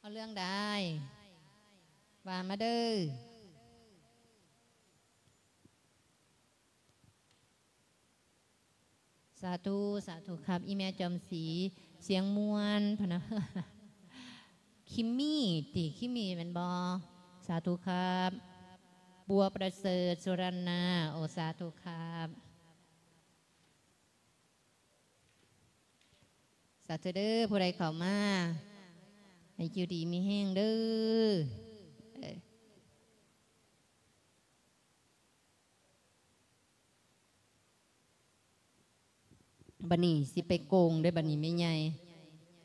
เอาเรื่องได้ว่ามาเด้อสาธุ สาธุครับ อีแม่จอมสี เสียงมวนพนะคิมมี่ติคิมมี่แมันบอสาธุครับ บัวประเสริฐสุรณาโอสาธุครับ สาธุเด้อผู้ใดเข้ามา ให้จิวดีมีแห้งเด้อเอ้ยบันนี้สิไปโกงได้อบันนี้ไม่ใหญ่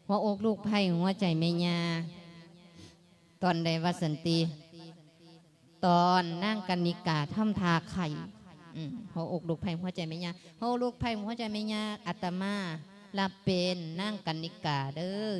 หัวอกลูกไผ่หัวใจไม่ยาตอนใดวาสันติตอนนั่งกันนิกาทำทาไข่หัวอกลูกไผ่หัวใจไม่ยาหัวอกลูกไผ่หัวใจไม่ยาอัตมารับเป็นนั่งกันนิกาเด้อ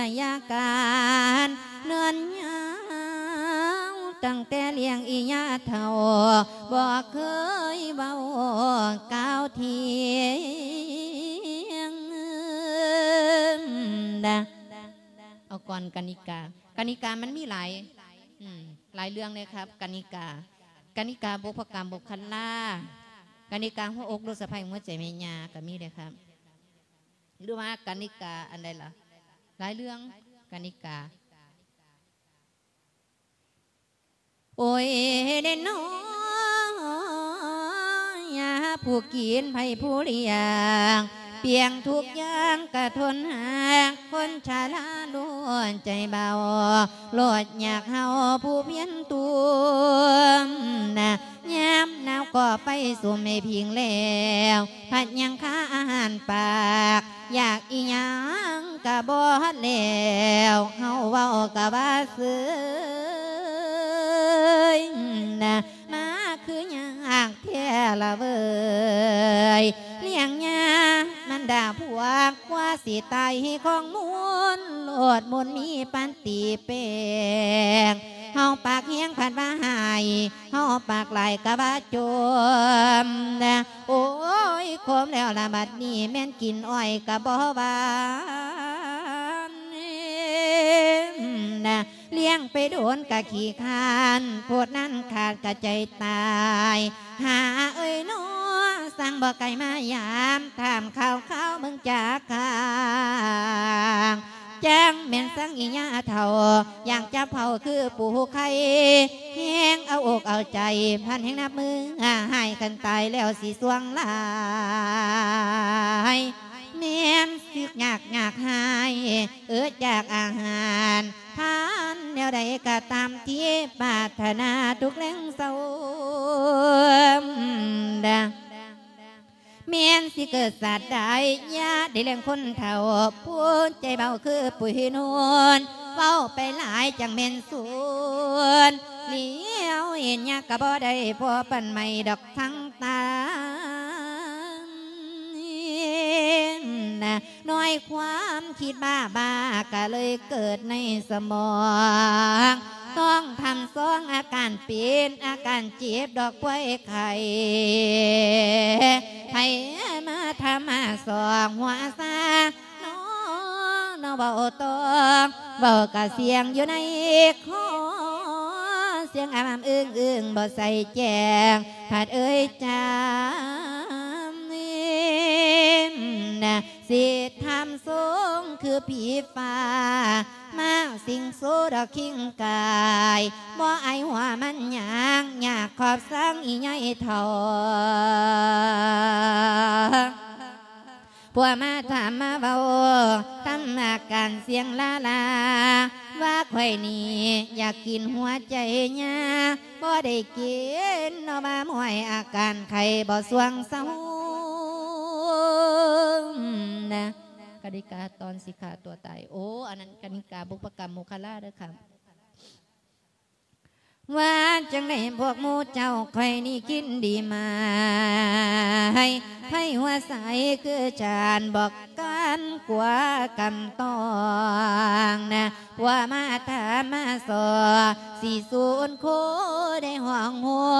ยระยการเนินยาวตั้งแต่เลี้ยงอียาเท่าบ่เคยเบาก้าวเทียงดะเอาก่อนกนิกากนิกามันมีหลายหลายเรื่องเลยครับกนิกากนิกาบุพกรรมบุคคันล่ากานิกาหัวอกลูกสะใภ้หัวใจเมียาก็มีเลยครับหรือว่ากานิกาอันใดล่ะ หลายเรื่องกานิกา โอ้ยเด่นน้อยยาผู้กินไผ่ผู้เลี้ยง เปียงทุกอย่างกระทนหาคนชาลาล้วนใจเบาโลดอยากเฮาผู้เพียนตัวนะยามหนาวก็ไปสู่ไม่พิงแล้วผัดยังค้าอาหารปาก อยากอีหยังกะบ่แล้วเฮาเว้ากะว่าซื้อนะมา คือหยังแท้ละเว้ยเลี้ยงยามันด่าพวกว่าสิตายให้ของมูลโลดมนมีปันตีเปงเฮาปากเฮียงผ่านมาหายเฮาปากไหลกะบาจมนะโอ้ยคมแล้วละบัดนี้แม่นกินอ้อยกะบ่บาน นะเลี้ยงไปโดนกะขี้คานโพดนั้นขาดกะใจตาย หาเอ้ยน้อสั่งบ่ไก่มายามถามข่าวข่าวมึงจากกลางจ้งแม่นสั่งอีหยาเท่าอย่างจะเผาคือปูไข่แห้งเอาอกเอาใจ พันแห่งนับมือหายกันตายแล้วสีสวงลาย แม่นสึกอยากอยากหายเออจากอาหารทานแนวใดก็ตามที่ปรารถนาทุกแรงเศร้าดาเมียนสิเกิดสัตว์ใดญาได้เลี้ยงคนเฒ่าพูดใจเบาคือปุ๋ยนวลเฝ้าไปหลายจังเมนส่วนเลี้ยวเห็นยากกะบ่ได้พอปันไม่ดอกทั้งตา นะน้อยความคิดบ้าบ้าก็เลยเกิดในสมอง ต้องทำสองอาการปีนอาการเจ็บดอกกล้วยไข่ให้มาทำมาสองหัวซาน้องน้องเบาตองเบากะเสียงอยู่ในคอเสียงอามอึ้งอึ้งบ่ใส่แจงผาดเอ้ยจ้า มนะสิทำสูงคือผีฟ้า มาสิงสูดอกคิงกายบ่ไอหัวมันหยางอยากขอบสังอีไงเท่า ผัวมาถามมาเบาทำอาการเสียงลาลา ว่าข่อยนี่อยากกินหัวใจเน่าบ่ได้กินนอมาหมวยอาการไข้บ่สวงเศร้านะกนิกาตอนสิขาตัวตาย โอ้ อันนั้นกนิกาบุปกรรมโมคาลาเด้อค่ะ ว่าจังได้พวกมูเจ้าใครนี่กินดีมาให้ไพ่หัวใสคือจานบอกกันกว่ากำตองนะว่ามาถามมาสอสี่ศูนย์โคได้ห้องหัว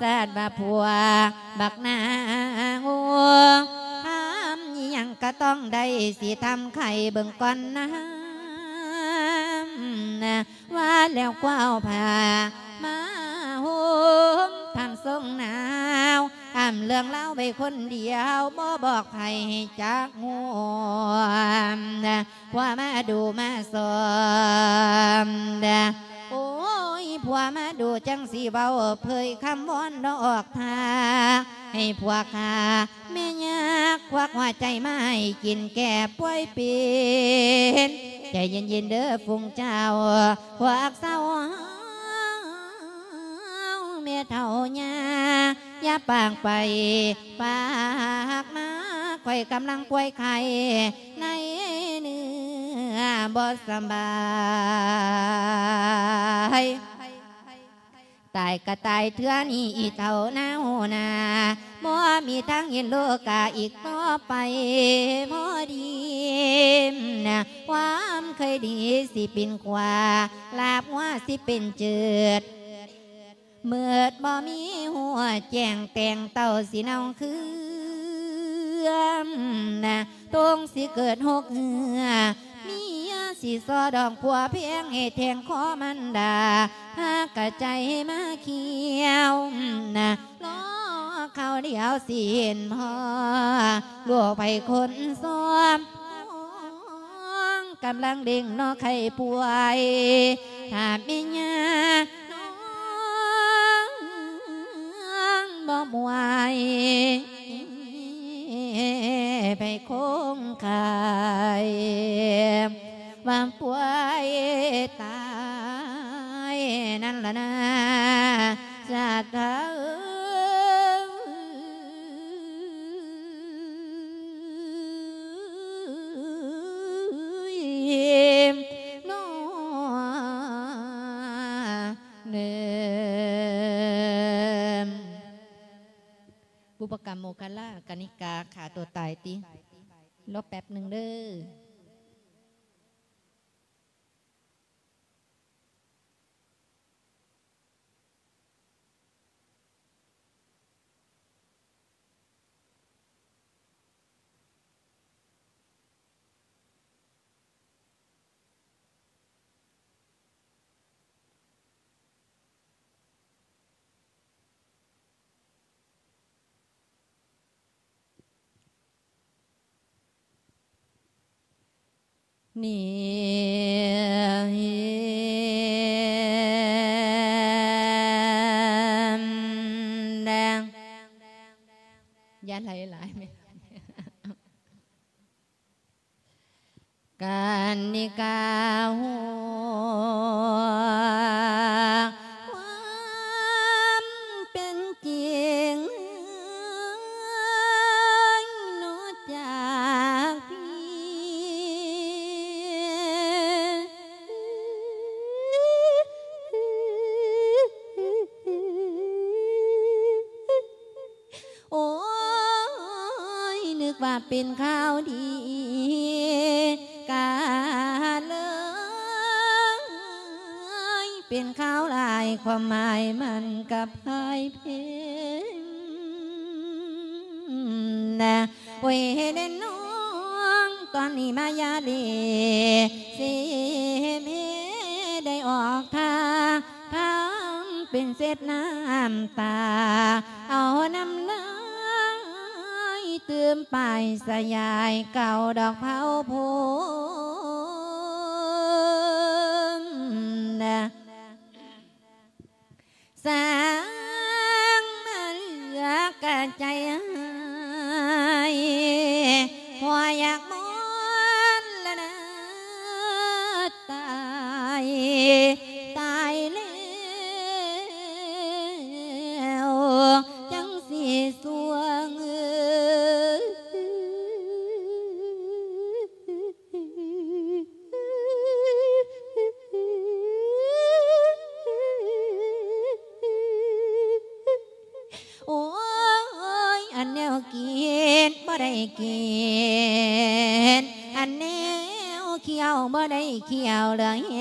สาดบาผัว บักนาหัวทำอิหยังก็ต้องได้สิทำไข่เบิ่งก่อนนะนะ ว่าแล้วกว้าวผ่ามาโฮมทำทรงหนาวทำเรื่องเล่าไปคนเดียวบ่บอกใครจักงวว่ามาดูมาสอม อ้ยผัวมาดูจังสีเบาเผยคำวอนดอกทาให้ผัวขาแม่ยากควักหัวใจไมาให้กินแก่ป่วยเป็นใจเย็นๆเด้อฟุงเจ้าควักเศร้าเมียเท่าญาอย่าปางไป ปากมาคอยกำลังป่วยไข้ในเนื้อบ่สบาย ตายก็ตายเถื่อนี้อีเท่าน้าหูนาบ่มีทางเห็นโลกาอีกต่อไปพอดีนะความเคยดีสิเป็นกว่าลาบว่าสิเป็นเจิดเมื่อบ่มีหัวแจงแต่งเต่าสิเนาคือนะตรงสิเกิดหกเหือ สิซอดองผัวเพียงให้แทงคอมันดาหากระใจมาเขียวนะล้อเขาเดียวสิเห็นพอลวกไปคนซ้อมกำลังเด้งนอไข่ป่วยถ้ามีญาน้องบ่มวยไปคงคาย ว่าป่วยตายนั่นละนะจะเธอน้อเนมบุปกรรมโมคาลากนิกาขาตัวตายติรอแป๊บหนึ่งเด้อ นี่ เป็นข่าวดีกาเลยเป็นข่าวลายความหมายมันกับพายเพนนะโอ้ยเด่นน้องตอนนี้มายาเลสิเมได้ออกทางทางเป็นเศษน้ำตา เอาน้ำล ติมไปสยายเก่าดอกเผาโพมนะสร้า บ่ไ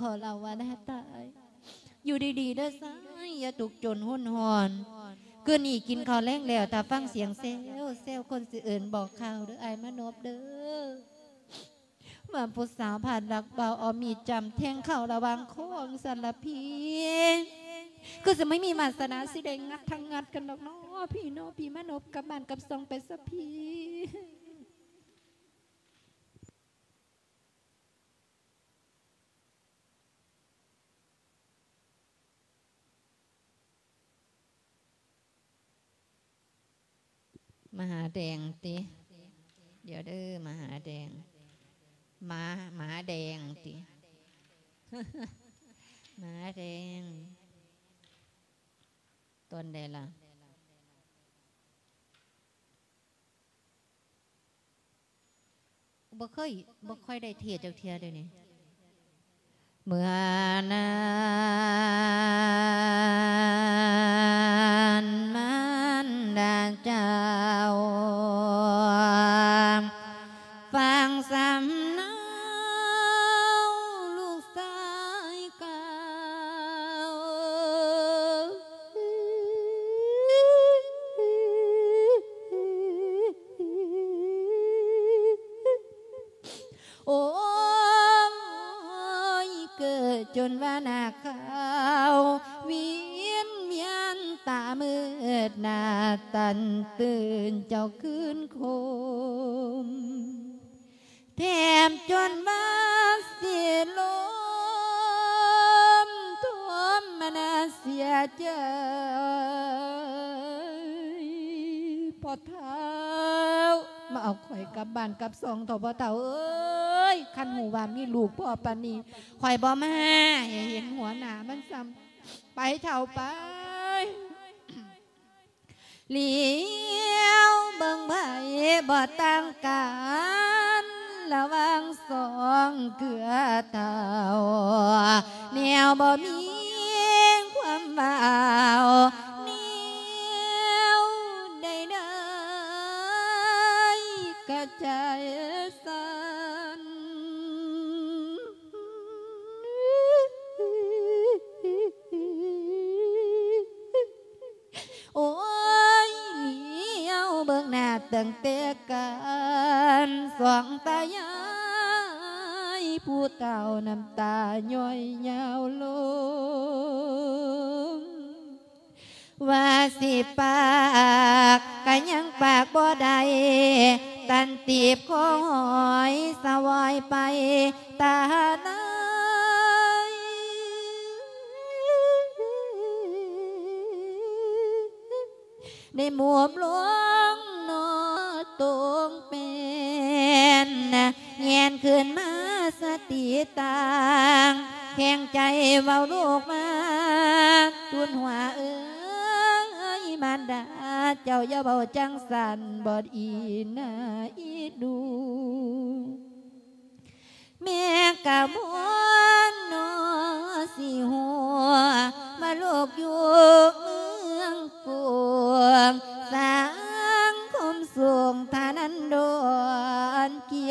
ขอเราว่าได้ตายอยู่ดีๆเด้ซ้ายอย่าตุกจนหุ่นหอนคืนนี้กินข้าวแรงแล้วแต่ฟังเสียงเซลเซลคนสิเอินบอกข่าวเด้อไอ้มานพเด้อว่าผู้สาวผ่านรักเบาเอมีจำแทงเข่าระวังโค้งสันละพี่ก็จะไม่มีมาสนาสิได้งัดทางงัดกันหรอกเนาะพี่เนาะพี่มานพกับบ้านกับซองไปสัพี่ มหาแดงติเดี๋ยวเด้อมหาแดงหมาหมาแดงติหมาแดงต้นใดล่ะบ่เคยบ่ค่อยได้เทียดจากเทียเดี๋ยวนี้เมื่อนา ตันตื่นเจ้าคืนคม แถมจนว่าเสียลมท่วมมานาเสียใจพอเท้ามาเอาข่อยกลับบ้านกลับซองเถอพอเต่าเอ้ยคันหูว่ามีลูกพ่อปานีข่อยบ่มาอย่าเห็นหัวหนามันซ้ำไปเท่าไป เลี้ยวเบิ่งไผบ่ตั้งการระวังสองเกลือเท่าแนวบ่มีความเบา ตั้งแต่การสสองตายายผู้เต่าน้ำตาย่อยยาวลงว่าสิปากก็ยังปากบ่ได้ตันตีบคอหอยสวอยไปตาหนาในหมวมหลวง เงียนขึ้นมาสติต่างแข่งใจเว้าลูกมาทุนหัวเอ้ยมันดาเจ้าอย่าเบาจังสันบอดอีนาอีดูแม่กะมวนนอสิหัวมาลูกอยู่เมืองกวงสังคมสูงทานันดนเกียรติคุณนอบุญล้นอยากอายคนสนอลาเขาได้เห็นพวก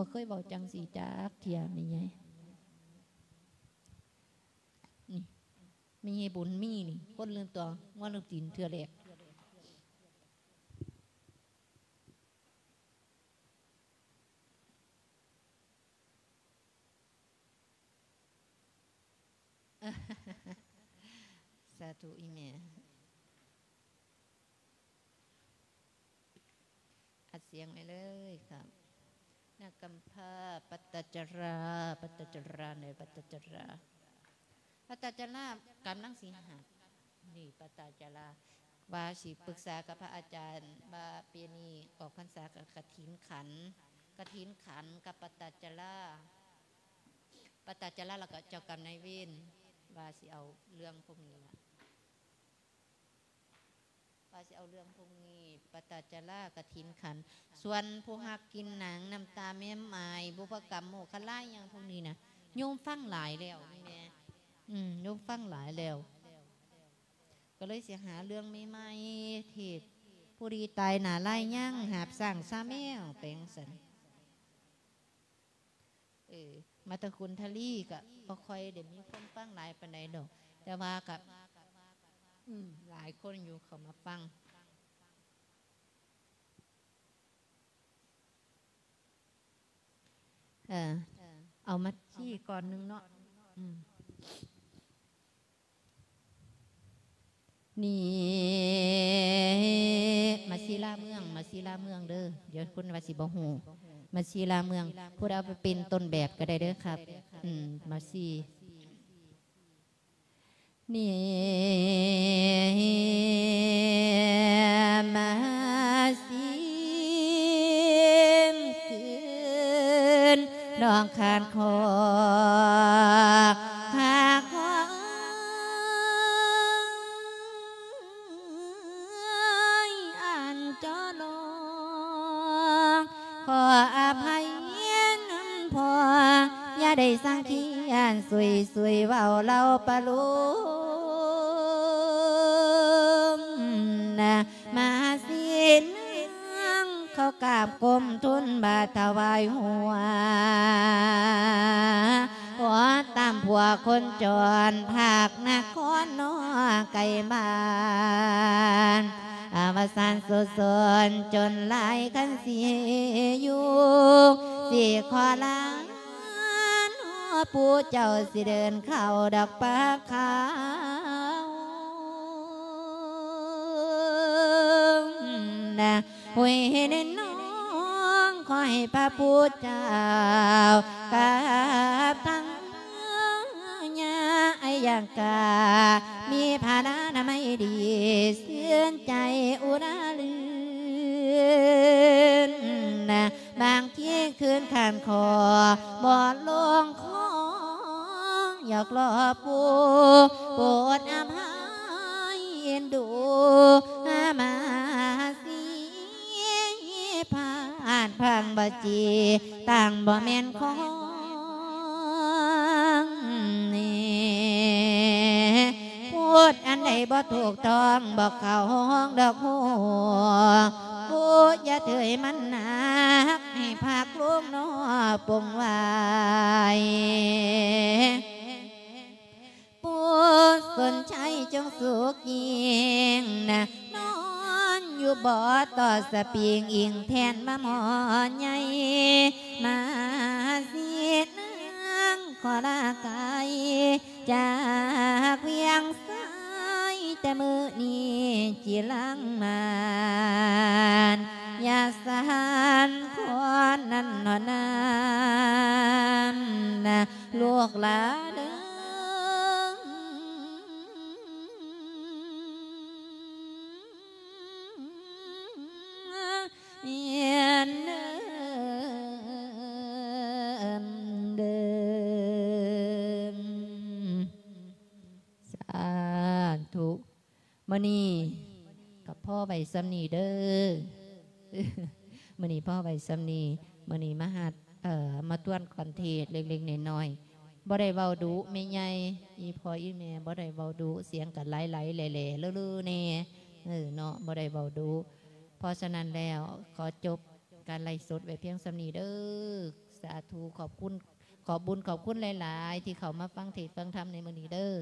บ่เคยบอกจังสีจากเทียมีไงนี่มีบุญมีนี่คนลืมตัวว่าลืมตีนเทือแรกสาธุอีเมอัดเสียงไปเลยครับ นักกำพาปัตตจรา ปัตตจราในปัตตจราปัตตจรากำลังสิหัดนี่ปัตตจราว่าสิปรึกษากับพระอาจารย์ว่าปียนีออกพรรษากับกฐินขันกฐินขันกับปัตตจราปัตตจราแล้วก็เจ้ากรรมนายเวรว่าสิเอาเรื่องพวกนี้ละว่าสิเอาเรื่องพวกนี้ ตตจรากฐินขัน ส่วนผู้หักกินหนังน้ำตาแม่ไม้บุพกรรมโมคล่ายอย่างพวกนี้นะโยมฟังหลายแล้วนี่แม่อืมโยมฟังหลายแล้ว ก็เลยเสียหาเรื่องไม่ไม่เทศผู้ดีตายหนาไล่ย่างหาบสั่งซาแมวแปลงสันเออมาตะคุณทะลี่ก็บ่ค่อยเดี๋ยวมีคนฟังหลายปานใดดอก แต่ว่ากับหลายคนอยู่เขามาฟัง เออ เอามาที่ก่อนหนึงเนาะนี่มาซีลาเมือง มาซีลาเมืองเด้อเดี๋ยวคุณวาสิบหูมาซีลาเมืองพูดเอาไปเป็นต้นแบบก็ได้เด้อครับ อืม มาซีนี่มาซี น้องคานคอหากขออันจอลองขออภัยน้ำพออย่าได้สังเขียนสวยสวยเว้าเราปลุมนะมาสินงเขากราบกรมทุนบาทถวายหัวหัว คนจรภาคนครนอไก่บ้านอาวสานสุสนจนหลายคันเสียอยู่สิขอลาปู่เจ้าสิเดินเข้าดอกปากขาวนะหวยในน้องขอให้พระพุทธเจ้ากับทั้ง ไอยังกา มีภาระนาไม่ดีเสียนใจอุราลืนนะบางที่คืนขานคอบอดลงคองอยากรอปูโปรดอภัยเอ็นดูอามาสีผ่านผ่าางบจีต่างบ่แม่นของ ดอันใดบ่ถูกต้องบอกเขาห้องดอกหัวพูดอย่าเถยมันหนักให้พักลูกน้อปงไว้ปูสนใจจงสุกยิงนะนอนอยู่บ่อต่อสปริงอิงแทนมาหมอนใหญ่มาเสียนาง ขอลากายจากเวียงสายแต่มือนี้จีลังมานอย่าสานคนนั้นหนอนนั้นนะลูกหลาเด้อเยียนเดิม มณีกับพ่อใบสำนีเด้อมณีพ่อใบสำนีมณีมหัดเอ่อมาต้วนคอนเทศเล็กๆน้อยๆบ่ได้เบาดุไม่ใหญ่อีพออีแม่บ่ได้เบาดุเสียงกันไหลๆแหล่ๆลื่อๆแน่เออเนาะบ่ได้เบาดุเพราะฉะนั้นแล้วขอจบการไล่สดไว้เพียงสำนีเด้อสาธุขอบคุณขอบบุญขอบคุณหลาย ๆ ที่เขามาฟังเทศฟังธรรมในมือนี้เด้อ